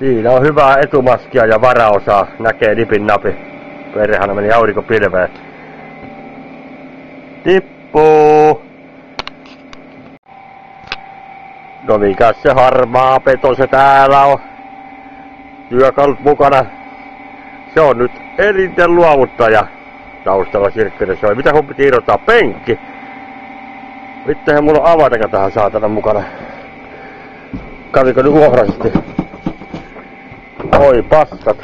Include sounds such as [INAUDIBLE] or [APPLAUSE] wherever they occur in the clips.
Siinä on hyvää etumaskia ja varaosaa. Näkee nipin napi. Perhana meni aurinko pilveen. Tippuu! No mikäs se harmaa peto se täällä on? Työkalut mukana. Se on nyt eniten luovuttaja. Taustalla sirkkinen soi. Mitä kun piti irrottaa? Penkki! Vittuhän mulla on avaintakaan tähän saatana mukana. Kävikö nyt uhrasisti? Oi paskat.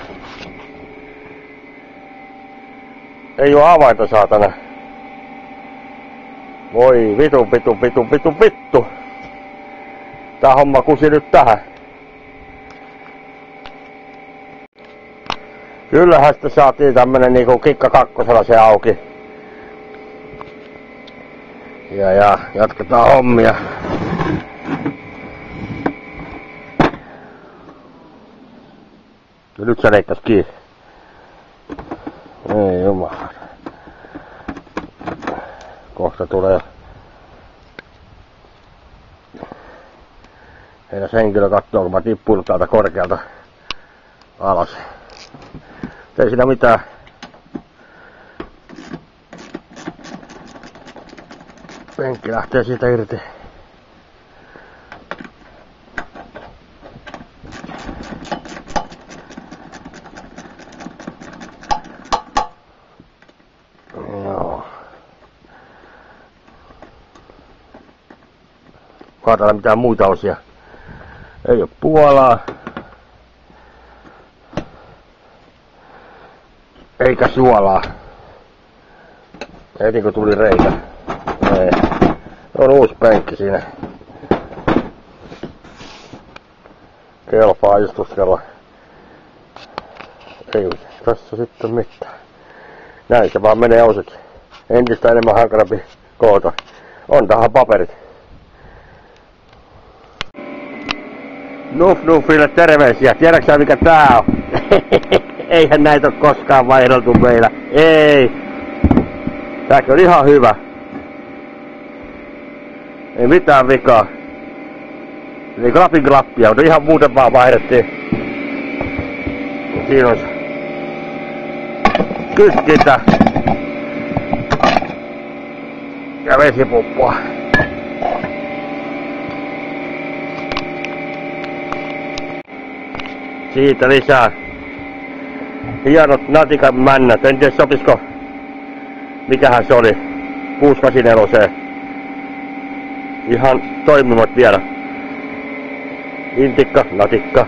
Ei oo avainta saatana. Voi vitu, vitu, vitu, vitu, vittu. Tää homma kusi nyt tähän. Kyllähän sitten saatiin tämmönen niinku kikka kakkosella se auki. Ja, ja jatketaan hommia. Ja nyt se leikkas kiinni. Ei jumala. Kohta tulee Heidän henkilö katsoo, kun mä tippun täältä korkealta alas. Ei siinä mitään. Penkki lähtee siitä irti. Kaatella mitään muita osia. Ei oo Puolaa. Eikä suolaa. Heti kun tuli reikä. Ei. On uusi penkki siinä. Kelpaa istuskella. Ei tässä sitten mitään. Näin se vaan menee osiksi. Entistä enemmän hankalampi koota. On tähän paperit. Nuff Nuffille terveisiä. Tiedätkö mikä tää on? [LAUGHS] Eihän näitä ole koskaan vaihdeltu meillä. Ei. Tääkin on ihan hyvä. Ei mitään vikaa. Ei klapin klappia, mutta ihan muuten vaan vaihdettiin. Siinä on se. Kytkintä. Ja vesipuppua. Siitä lisää. Hienot natikan männät. En tiedä sopisiko. Mikähän se oli. 684. Ihan toimivat vielä. Intikka, natikka,